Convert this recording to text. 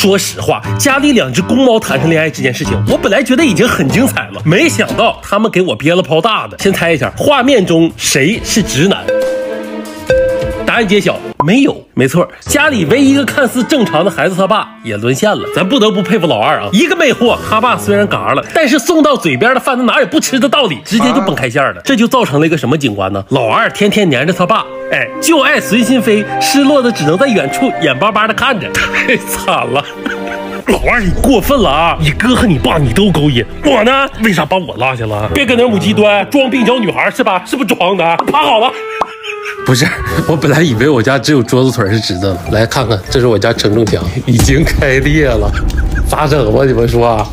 说实话，家里两只公猫谈上恋爱这件事情，我本来觉得已经很精彩了，没想到他们给我憋了泡大的。先猜一下，画面中谁是直男？答案揭晓，没有，没错，家里唯一一个看似正常的孩子他爸也沦陷了。咱不得不佩服老二啊，一个魅惑，他爸虽然嘎了，但是送到嘴边的饭他哪有不吃的道理，直接就崩开馅了。这就造成了一个什么景观呢？老二天天黏着他爸，哎，就爱随心飞，失落的只能在远处眼巴巴的看着，太惨了。老二，你过分了啊！你哥和你爸你都勾引，我呢？为啥把我落下了？别跟那母鸡端，装病娇女孩是吧？是不是装的？趴好了。不是，我本来以为我家只有桌子腿是直的，来看看，这是我家承重墙，已经开裂了，咋整吧？你们说？